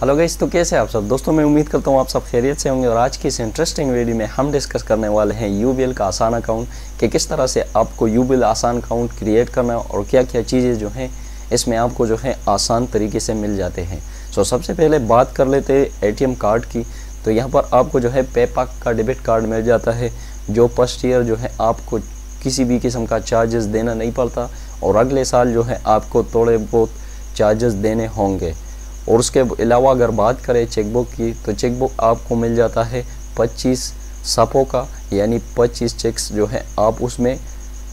Hello guys तो कैसे आप सब? दोस्तों, मैं उम्मीद करता हूँ आप सब खैरियत से होंगे और आज की इस इंटरेस्टिंग वीडियो में हम डिस्कस करने वाले हैं यूबीएल का आसान अकाउंट कि किस तरह से आपको यूबीएल आसान अकाउंट क्रिएट करना और क्या क्या चीज़ें जो हैं, इसमें आपको जो है आसान तरीके से मिल जाते हैं। सो सबसे पहले बात कर लेते हैं ए कार्ड की। तो यहाँ पर आपको जो है पेपाक का डेबिट कार्ड मिल जाता है, जो फ़र्स्ट ईयर जो है आपको किसी भी किस्म का चार्जेस देना नहीं पड़ता और अगले साल जो है आपको थोड़े बहुत चार्जेस देने होंगे। और उसके अलावा अगर बात करें चेकबुक की तो चेकबुक आपको मिल जाता है 25 सपों का, यानी 25 चेक्स जो है आप उसमें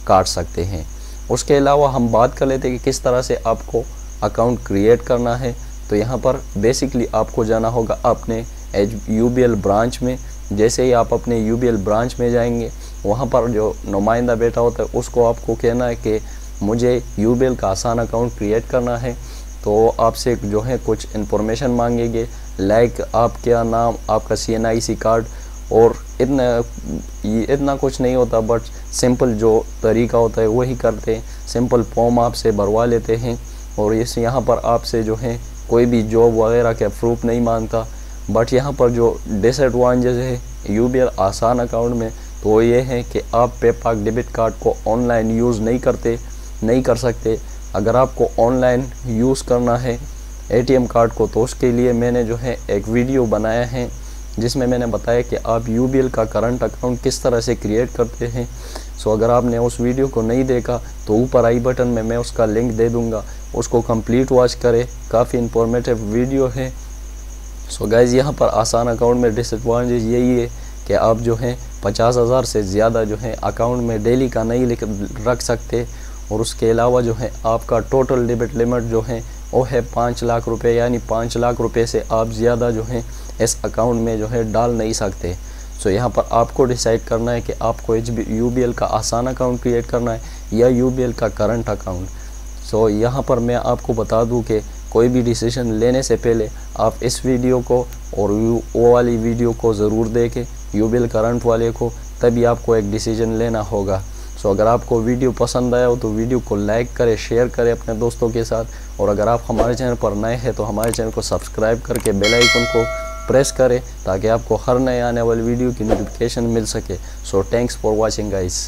काट सकते हैं। उसके अलावा हम बात कर लेते हैं कि किस तरह से आपको अकाउंट क्रिएट करना है। तो यहाँ पर बेसिकली आपको जाना होगा अपने एच यू ब्रांच में। जैसे ही आप अपने यूबीएल ब्रांच में जाएँगे, वहाँ पर जो नुमाइंदा बैठा होता है, उसको आपको कहना है कि मुझे यूबीएल का आसान अकाउंट क्रिएट करना है। तो आपसे जो है कुछ इन्फॉर्मेशन मांगेंगे लाइक आप क्या नाम, आपका सी एन आई सी कार्ड और इतना इतना कुछ नहीं होता बट सिंपल जो तरीका होता है वही करते हैं। सिंपल फॉर्म आपसे भरवा लेते हैं और इस यहाँ पर आपसे जो है कोई भी जॉब वगैरह का प्रूफ नहीं माँगता। बट यहाँ पर जो डिसएडवांटेज है, यू आसान अकाउंट में तो ये है कि आप पेपाक डेबिट कार्ड को ऑनलाइन यूज़ नहीं करते। नहीं कर सकते। अगर आपको ऑनलाइन यूज़ करना है एटीएम कार्ड को तो उसके लिए मैंने जो है एक वीडियो बनाया है, जिसमें मैंने बताया कि आप यूबीएल का करंट अकाउंट किस तरह से क्रिएट करते हैं। सो अगर आपने उस वीडियो को नहीं देखा तो ऊपर आई बटन में मैं उसका लिंक दे दूँगा। उसको कंप्लीट वॉच करें, काफ़ी इंफॉर्मेटिव वीडियो है। सो गाइज़ यहाँ पर आसान अकाउंट में डिसएडवांटेज यही है कि आप जो हैं पचास हज़ार से ज़्यादा जो है अकाउंट में डेली का नहीं रख सकते। और उसके अलावा जो है आपका टोटल डेबिट लिमिट जो है, वो है पाँच लाख रुपए, यानी पाँच लाख रुपए से आप ज़्यादा जो है इस अकाउंट में जो है डाल नहीं सकते। सो यहाँ पर आपको डिसाइड करना है कि आपको एच बी का आसान अकाउंट क्रिएट करना है या यूबीएल का करंट अकाउंट सो यहाँ पर मैं आपको बता दूँ कि कोई भी डिसीज़न लेने से पहले आप इस वीडियो को और वो वाली वीडियो को ज़रूर देखें UBL करंट वाले को, तभी आपको एक डिसीज़न लेना होगा। सो अगर आपको वीडियो पसंद आया हो तो वीडियो को लाइक करें शेयर करें अपने दोस्तों के साथ। और अगर आप हमारे चैनल पर नए हैं तो हमारे चैनल को सब्सक्राइब करके बेल आइकन को प्रेस करें ताकि आपको हर नए आने वाली वीडियो की नोटिफिकेशन मिल सके। So thanks for watching guys